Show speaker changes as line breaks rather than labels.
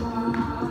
Música